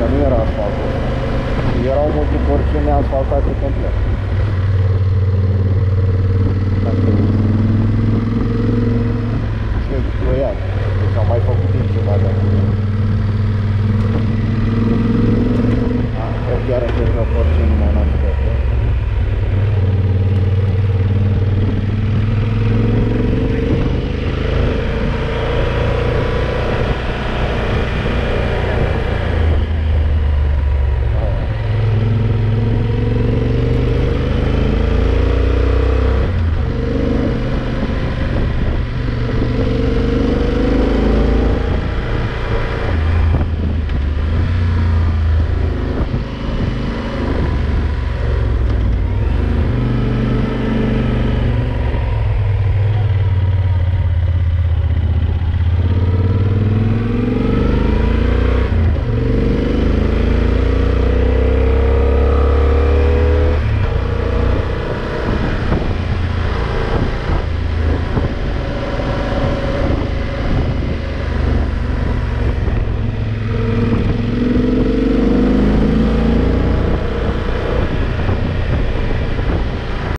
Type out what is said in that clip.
că nu era asfaltat. Erau multe porțiuni asfaltate complet.